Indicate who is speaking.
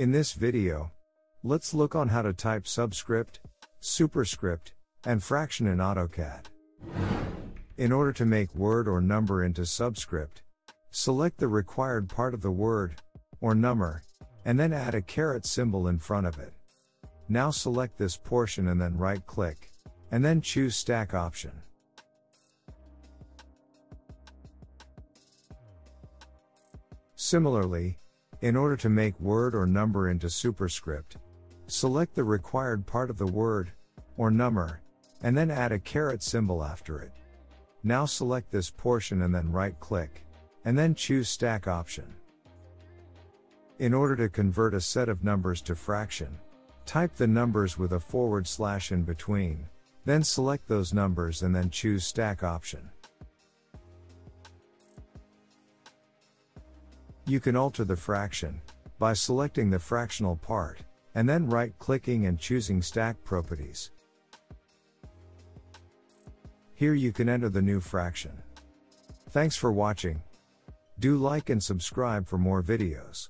Speaker 1: In this video, let's look on how to type subscript, superscript, and fraction in AutoCAD. In order to make word or number into subscript, select the required part of the word, or number, and then add a caret symbol in front of it. Now select this portion and then right click, and then choose stack option. Similarly, in order to make word or number into superscript, select the required part of the word, or number, and then add a caret symbol after it. Now select this portion and then right click, and then choose stack option. In order to convert a set of numbers to fraction, type the numbers with a forward slash in between, then select those numbers and then choose stack option. You can alter the fraction by selecting the fractional part and then right clicking and choosing stack properties. Here you can enter the new fraction. Thanks for watching. Do like and subscribe for more videos.